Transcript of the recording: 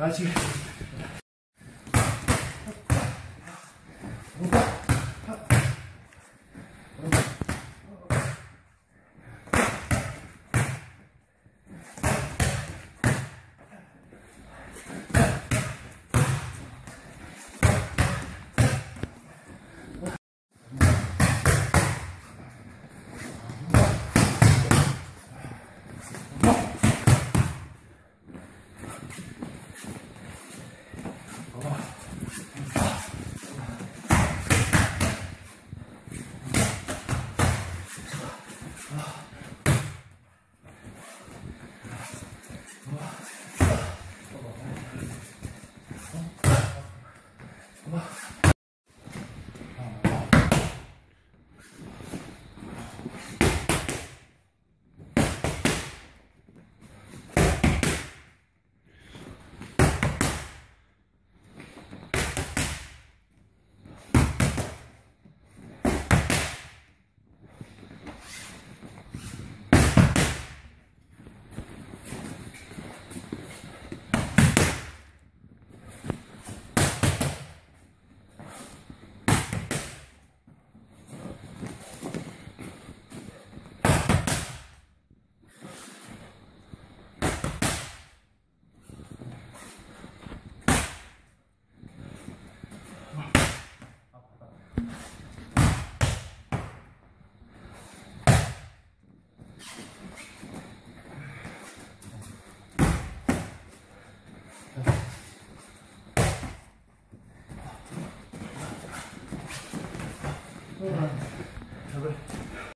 아, 지금. そうなんです。